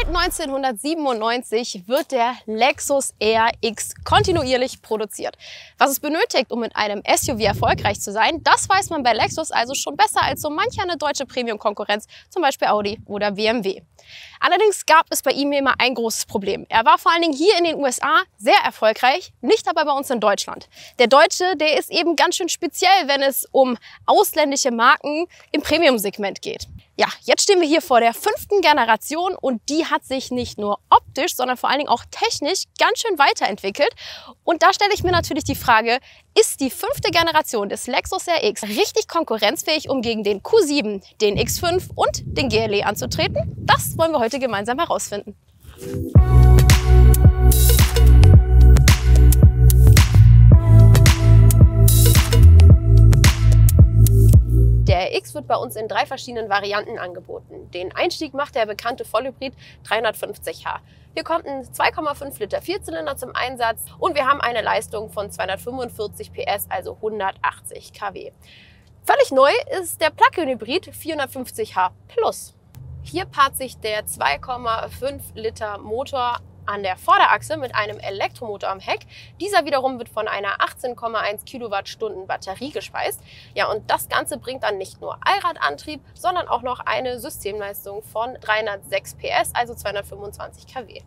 Seit 1997 wird der Lexus RX kontinuierlich produziert. Was es benötigt, um mit einem SUV erfolgreich zu sein, das weiß man bei Lexus also schon besser als so mancher eine deutsche Premium-Konkurrenz, zum Beispiel Audi oder BMW. Allerdings gab es bei ihm immer ein großes Problem. Er war vor allen Dingen hier in den USA sehr erfolgreich, nicht aber bei uns in Deutschland. Der Deutsche, der ist eben ganz schön speziell, wenn es um ausländische Marken im Premium-Segment geht. Ja, jetzt stehen wir hier vor der fünften Generation und die hat sich nicht nur optisch, sondern vor allen Dingen auch technisch ganz schön weiterentwickelt. Und da stelle ich mir natürlich die Frage, ist die fünfte Generation des Lexus RX richtig konkurrenzfähig, um gegen den Q7, den X5 und den GLE anzutreten? Das wollen wir heute gemeinsam herausfinden. Der X wird bei uns in drei verschiedenen Varianten angeboten. Den Einstieg macht der bekannte Vollhybrid 350h. Hier kommt ein 2,5 Liter Vierzylinder zum Einsatz und wir haben eine Leistung von 245 PS, also 180 kW. Völlig neu ist der Plug-in Hybrid 450h Plus. Hier paart sich der 2,5 Liter Motor an der Vorderachse mit einem Elektromotor am Heck. Dieser wiederum wird von einer 18,1 Kilowattstunden Batterie gespeist. Ja, und das Ganze bringt dann nicht nur Allradantrieb, sondern auch noch eine Systemleistung von 306 PS, also 225 kW.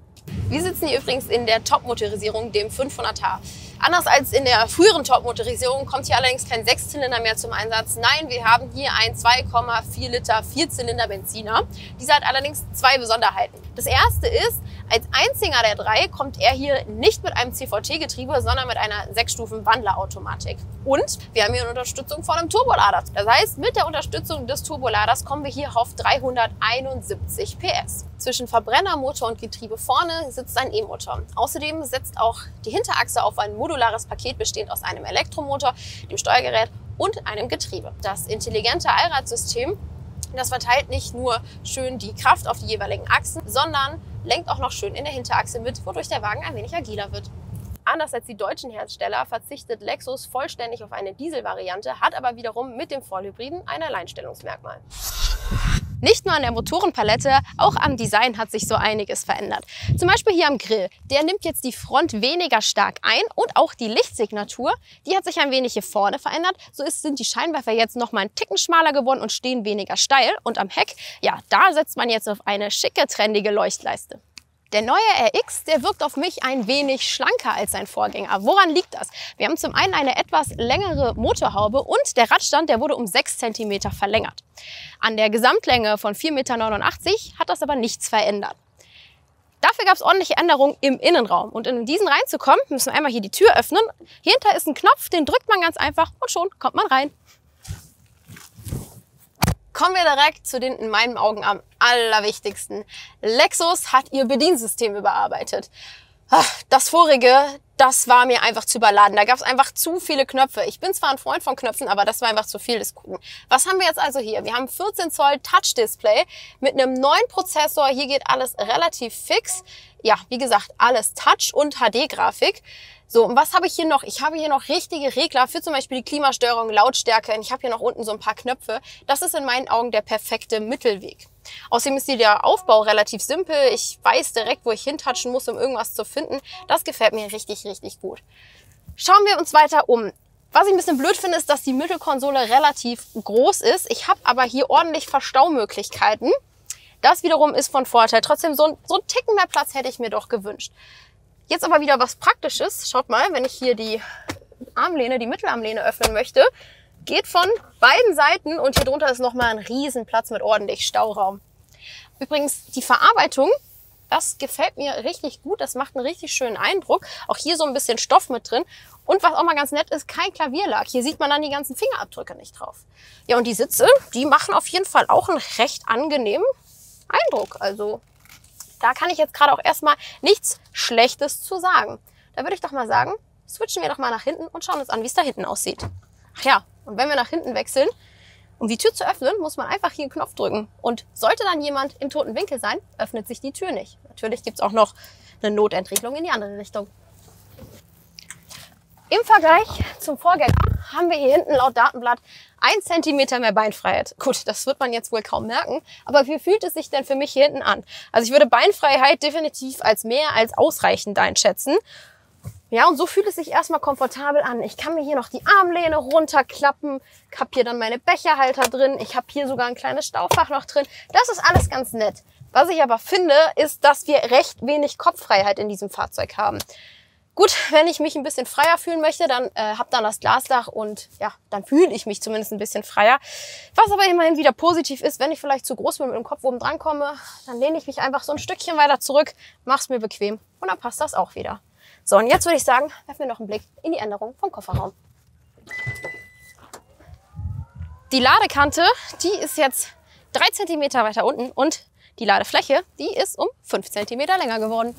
Wir sitzen hier übrigens in der Top-Motorisierung, dem 500H. Anders als in der früheren Top-Motorisierung kommt hier allerdings kein Sechszylinder mehr zum Einsatz. Nein, wir haben hier einen 2,4 Liter Vierzylinder Benziner. Dieser hat allerdings zwei Besonderheiten. Das erste ist, als einziger der drei kommt er hier nicht mit einem CVT-Getriebe, sondern mit einer Sechsstufen-Wandlerautomatik. Und wir haben hier eine Unterstützung von einem Turbolader. Das heißt, mit der Unterstützung des Turboladers kommen wir hier auf 371 PS. Zwischen Verbrennermotor und Getriebe vorne sitzt ein E-Motor. Außerdem setzt auch die Hinterachse auf ein modulares Paket bestehend aus einem Elektromotor, dem Steuergerät und einem Getriebe. Das intelligente Allradsystem das verteilt nicht nur schön die Kraft auf die jeweiligen Achsen, sondern lenkt auch noch schön in der Hinterachse mit, wodurch der Wagen ein wenig agiler wird. Anders als die deutschen Hersteller verzichtet Lexus vollständig auf eine Dieselvariante, hat aber wiederum mit dem Vollhybriden ein Alleinstellungsmerkmal. Nicht nur an der Motorenpalette, auch am Design hat sich so einiges verändert. Zum Beispiel hier am Grill. Der nimmt jetzt die Front weniger stark ein und auch die Lichtsignatur, die hat sich ein wenig hier vorne verändert. So ist, sind die Scheinwerfer jetzt noch mal einen Ticken schmaler geworden und stehen weniger steil. Und am Heck, ja, da setzt man jetzt auf eine schicke, trendige Leuchtleiste. Der neue RX, der wirkt auf mich ein wenig schlanker als sein Vorgänger. Woran liegt das? Wir haben zum einen eine etwas längere Motorhaube und der Radstand, der wurde um 6 cm verlängert. An der Gesamtlänge von 4,89 Meter hat das aber nichts verändert. Dafür gab es ordentliche Änderungen im Innenraum. Und in diesen reinzukommen, müssen wir einmal hier die Tür öffnen. Hierhinter ist ein Knopf, den drückt man ganz einfach und schon kommt man rein. Kommen wir direkt zu den in meinen Augen am allerwichtigsten. Lexus hat ihr Bediensystem überarbeitet. Das vorige, das war mir einfach zu überladen. Da gab es einfach zu viele Knöpfe. Ich bin zwar ein Freund von Knöpfen, aber das war einfach zu viel des Guten. Was haben wir jetzt also hier? Wir haben 14 Zoll Touch-Display mit einem neuen Prozessor. Hier geht alles relativ fix. Ja, wie gesagt, alles Touch und HD-Grafik. So, und was habe ich hier noch? Ich habe hier noch richtige Regler für zum Beispiel die Klimasteuerung, Lautstärke. Und ich habe hier noch unten so ein paar Knöpfe. Das ist in meinen Augen der perfekte Mittelweg. Außerdem ist hier der Aufbau relativ simpel. Ich weiß direkt, wo ich hintatschen muss, um irgendwas zu finden. Das gefällt mir richtig, richtig gut. Schauen wir uns weiter um. Was ich ein bisschen blöd finde, ist, dass die Mittelkonsole relativ groß ist. Ich habe aber hier ordentlich Verstaumöglichkeiten. Das wiederum ist von Vorteil. Trotzdem, so ein, so ein Ticken mehr Platz hätte ich mir doch gewünscht. Jetzt aber wieder was Praktisches. Schaut mal, wenn ich hier die Armlehne, die Mittelarmlehne öffnen möchte, geht von beiden Seiten und hier drunter ist nochmal ein Riesenplatz mit ordentlich Stauraum. Übrigens, die Verarbeitung, das gefällt mir richtig gut. Das macht einen richtig schönen Eindruck. Auch hier so ein bisschen Stoff mit drin. Und was auch mal ganz nett ist, kein Klavierlack. Hier sieht man dann die ganzen Fingerabdrücke nicht drauf. Ja, und die Sitze, die machen auf jeden Fall auch einen recht angenehmen Eindruck. Also da kann ich jetzt gerade auch erstmal nichts Schlechtes zu sagen. Da würde ich doch mal sagen, switchen wir doch mal nach hinten und schauen uns an, wie es da hinten aussieht. Ach ja, und wenn wir nach hinten wechseln, um die Tür zu öffnen, muss man einfach hier einen Knopf drücken. Und sollte dann jemand im toten Winkel sein, öffnet sich die Tür nicht. Natürlich gibt es auch noch eine Notentriegelung in die andere Richtung. Im Vergleich zum Vorgänger haben wir hier hinten laut Datenblatt ein Zentimeter mehr Beinfreiheit. Gut, das wird man jetzt wohl kaum merken, aber wie fühlt es sich denn für mich hier hinten an? Also ich würde Beinfreiheit definitiv als mehr als ausreichend einschätzen. Ja, und so fühlt es sich erstmal komfortabel an. Ich kann mir hier noch die Armlehne runterklappen, Ich habe hier dann meine Becherhalter drin, ich habe hier sogar ein kleines Staufach noch drin. Das ist alles ganz nett. Was ich aber finde, ist, dass wir recht wenig Kopffreiheit in diesem Fahrzeug haben. Gut, wenn ich mich ein bisschen freier fühlen möchte, dann äh, hab dann das Glasdach und ja, dann fühle ich mich zumindest ein bisschen freier. Was aber immerhin wieder positiv ist, wenn ich vielleicht zu groß bin mit dem Kopf oben dran komme, dann lehne ich mich einfach so ein Stückchen weiter zurück, mach's mir bequem und dann passt das auch wieder. So, und jetzt würde ich sagen, werfen wir noch einen Blick in die Änderung vom Kofferraum. Die Ladekante, die ist jetzt drei Zentimeter weiter unten und die Ladefläche, die ist um fünf Zentimeter länger geworden.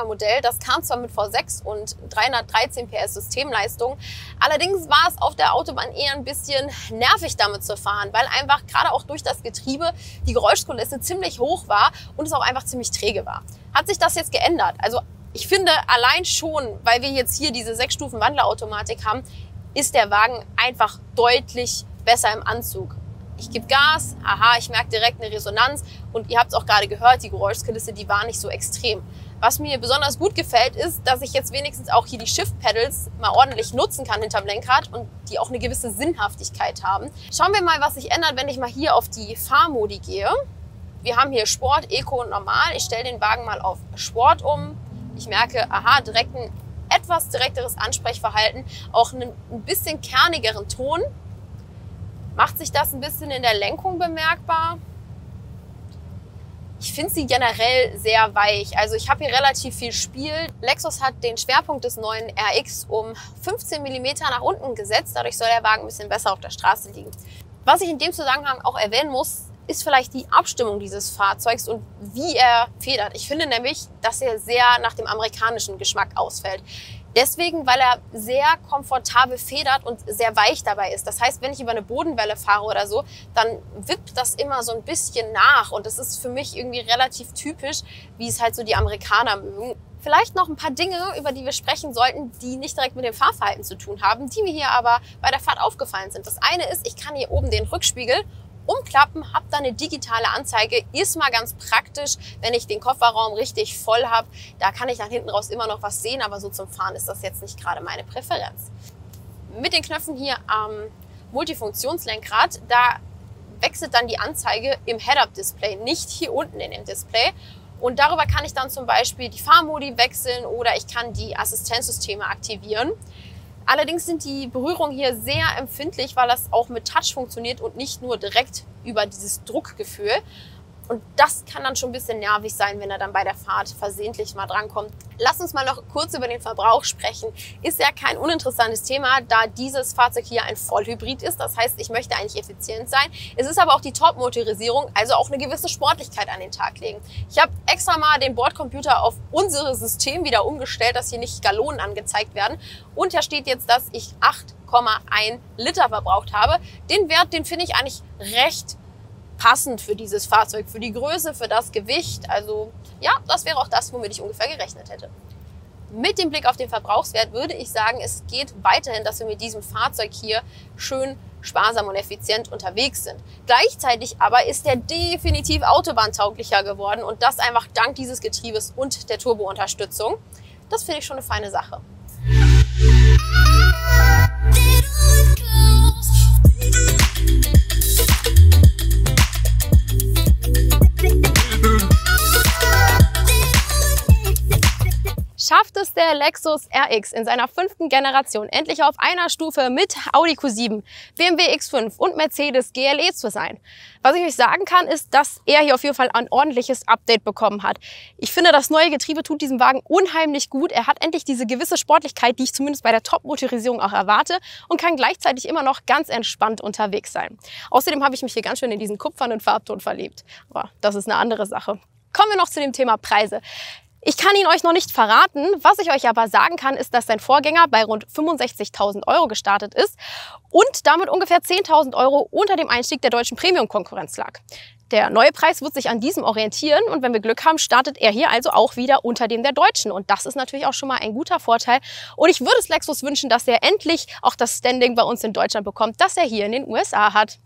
Vorgängermodell, das kam zwar mit V6 und 313 PS Systemleistung, allerdings war es auf der Autobahn eher ein bisschen nervig damit zu fahren, weil einfach gerade auch durch das Getriebe die Geräuschkulisse ziemlich hoch war und es auch einfach ziemlich träge war. Hat sich das jetzt geändert? Also ich finde allein schon, weil wir jetzt hier diese sechs Stufen Wandlerautomatik haben, ist der Wagen einfach deutlich besser im Anzug. Ich gebe Gas, aha, ich merke direkt eine Resonanz und ihr habt es auch gerade gehört, die Geräuschkulisse, die war nicht so extrem. Was mir besonders gut gefällt, ist, dass ich jetzt wenigstens auch hier die Shift-Pedals mal ordentlich nutzen kann hinterm Lenkrad und die auch eine gewisse Sinnhaftigkeit haben. Schauen wir mal, was sich ändert, wenn ich mal hier auf die Fahrmodi gehe. Wir haben hier Sport, Eco und Normal. Ich stelle den Wagen mal auf Sport um. Ich merke, aha, direkt ein etwas direkteres Ansprechverhalten, auch einen ein bisschen kernigeren Ton. Macht sich das ein bisschen in der Lenkung bemerkbar? Ich finde sie generell sehr weich. Also ich habe hier relativ viel Spiel. Lexus hat den Schwerpunkt des neuen RX um 15 mm nach unten gesetzt. Dadurch soll der Wagen ein bisschen besser auf der Straße liegen. Was ich in dem Zusammenhang auch erwähnen muss, ist vielleicht die Abstimmung dieses Fahrzeugs und wie er federt. Ich finde nämlich, dass er sehr nach dem amerikanischen Geschmack ausfällt. Deswegen, weil er sehr komfortabel federt und sehr weich dabei ist. Das heißt, wenn ich über eine Bodenwelle fahre oder so, dann wippt das immer so ein bisschen nach. Und das ist für mich irgendwie relativ typisch, wie es halt so die Amerikaner mögen. Vielleicht noch ein paar Dinge, über die wir sprechen sollten, die nicht direkt mit dem Fahrverhalten zu tun haben, die mir hier aber bei der Fahrt aufgefallen sind. Das eine ist, ich kann hier oben den Rückspiegel umklappen, habe dann eine digitale Anzeige. Ist mal ganz praktisch, wenn ich den Kofferraum richtig voll habe. Da kann ich dann hinten raus immer noch was sehen, aber so zum Fahren ist das jetzt nicht gerade meine Präferenz. Mit den Knöpfen hier am Multifunktionslenkrad, da wechselt dann die Anzeige im Head-Up-Display, nicht hier unten in dem Display. Und darüber kann ich dann zum Beispiel die Fahrmodi wechseln oder ich kann die Assistenzsysteme aktivieren. Allerdings sind die Berührungen hier sehr empfindlich, weil das auch mit Touch funktioniert und nicht nur direkt über dieses Druckgefühl. Und das kann dann schon ein bisschen nervig sein, wenn er dann bei der Fahrt versehentlich mal drankommt. Lass uns mal noch kurz über den Verbrauch sprechen. Ist ja kein uninteressantes Thema, da dieses Fahrzeug hier ein Vollhybrid ist. Das heißt, ich möchte eigentlich effizient sein. Es ist aber auch die Top-Motorisierung, also auch eine gewisse Sportlichkeit an den Tag legen. Ich habe extra mal den Bordcomputer auf unser System wieder umgestellt, dass hier nicht Gallonen angezeigt werden. Und da steht jetzt, dass ich 8,1 Liter verbraucht habe. Den Wert, den finde ich eigentlich recht passend für dieses Fahrzeug, für die Größe, für das Gewicht. Also ja, das wäre auch das, womit ich ungefähr gerechnet hätte. Mit dem Blick auf den Verbrauchswert würde ich sagen, es geht weiterhin, dass wir mit diesem Fahrzeug hier schön sparsam und effizient unterwegs sind. Gleichzeitig aber ist er definitiv autobahntauglicher geworden und das einfach dank dieses Getriebes und der Turbounterstützung. Das finde ich schon eine feine Sache. Schafft es der Lexus RX in seiner fünften Generation endlich auf einer Stufe mit Audi Q7, BMW X5 und Mercedes GLE zu sein. Was ich euch sagen kann, ist, dass er hier auf jeden Fall ein ordentliches Update bekommen hat. Ich finde, das neue Getriebe tut diesem Wagen unheimlich gut. Er hat endlich diese gewisse Sportlichkeit, die ich zumindest bei der Top-Motorisierung auch erwarte und kann gleichzeitig immer noch ganz entspannt unterwegs sein. Außerdem habe ich mich hier ganz schön in diesen kupfernen Farbton verliebt. Aber das ist eine andere Sache. Kommen wir noch zu dem Thema Preise. Ich kann ihn euch noch nicht verraten. Was ich euch aber sagen kann, ist, dass sein Vorgänger bei rund 65.000 Euro gestartet ist und damit ungefähr 10.000 Euro unter dem Einstieg der deutschen Premium-Konkurrenz lag. Der neue Preis wird sich an diesem orientieren und wenn wir Glück haben, startet er hier also auch wieder unter dem der Deutschen. Und das ist natürlich auch schon mal ein guter Vorteil. Und ich würde es Lexus wünschen, dass er endlich auch das Standing bei uns in Deutschland bekommt, das er hier in den USA hat.